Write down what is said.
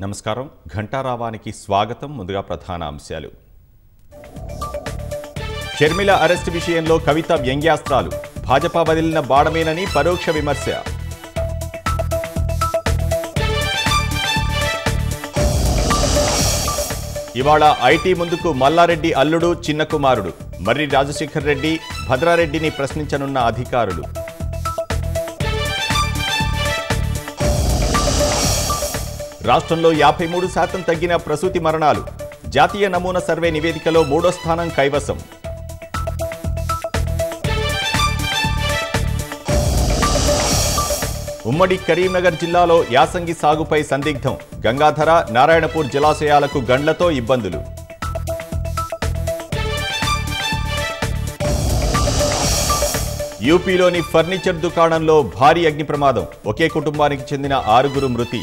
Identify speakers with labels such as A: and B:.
A: నమస్కారం. ఘంటారావానికి స్వాగతం. ముందుగా ప్రధాన అంశాలు. షర్మిల అరెస్ట్ విషయంలో కవిత వ్యంగ్యాస్త్రాలు. భాజపా వదిలిన బాడమేనని పరోక్ష విమర్శ. ఇవాళ ఐటీ ముందుకు మల్లారెడ్డి అల్లుడు చిన్న కుమారుడు మర్రి రాజశేఖర్ రెడ్డి భద్రారెడ్డిని ప్రశ్నించనున్న అధికారులు. రాష్ట్రంలో యాభై మూడు శాతం తగ్గిన ప్రసూతి మరణాలు. జాతీయ నమూనా సర్వే నివేదికలో మూడో స్థానం కైవసం. ఉమ్మడి కరీంనగర్ జిల్లాలో యాసంగి సాగుపై సందిగ్ధం. గంగాధర నారాయణపూర్ జలాశయాలకు గండ్లతో ఇబ్బందులు. యూపీలోని ఫర్నిచర్ దుకాణంలో భారీ అగ్ని ప్రమాదం. ఒకే కుటుంబానికి చెందిన ఆరుగురు మృతి.